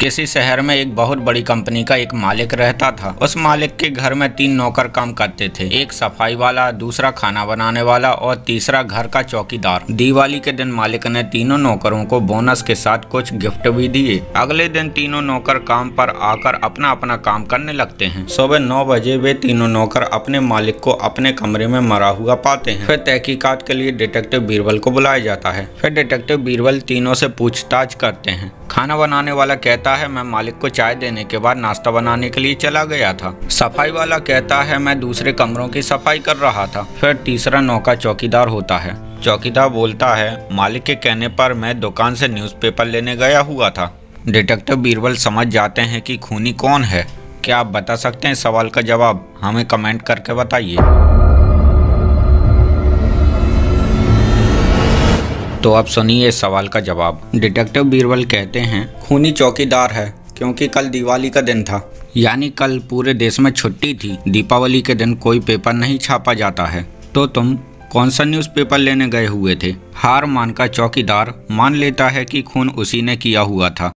किसी शहर में एक बहुत बड़ी कंपनी का एक मालिक रहता था। उस मालिक के घर में तीन नौकर काम करते थे। एक सफ़ाई वाला, दूसरा खाना बनाने वाला और तीसरा घर का चौकीदार। दिवाली के दिन मालिक ने तीनों नौकरों को बोनस के साथ कुछ गिफ्ट भी दिए। अगले दिन तीनों नौकर काम पर आकर अपना अपना काम करने लगते हैं। सुबह नौ बजे वे तीनों नौकर अपने मालिक को अपने कमरे में मरा हुआ पाते हैं। फिर तहकीकात के लिए डिटेक्टिव बीरबल को बुलाया जाता है। फिर डिटेक्टिव बीरबल तीनों से पूछताछ करते हैं। खाना बनाने वाला कहता है, मैं मालिक को चाय देने के बाद नाश्ता बनाने के लिए चला गया था। सफ़ाई वाला कहता है, मैं दूसरे कमरों की सफ़ाई कर रहा था। फिर तीसरा नौका चौकीदार होता है। चौकीदार बोलता है, मालिक के कहने पर मैं दुकान से न्यूज़पेपर लेने गया हुआ था। डिटेक्टिव बीरबल समझ जाते हैं कि खूनी कौन है। क्या आप बता सकते हैं सवाल का जवाब? हमें कमेंट करके बताइए। तो अब सुनिए इस सवाल का जवाब। डिटेक्टिव बीरबल कहते हैं, खूनी चौकीदार है, क्योंकि कल दिवाली का दिन था। यानी कल पूरे देश में छुट्टी थी, दीपावली के दिन कोई पेपर नहीं छापा जाता है। तो तुम कौन सा न्यूज़पेपर लेने गए हुए थे? हार मान का चौकीदार मान लेता है कि खून उसी ने किया हुआ था।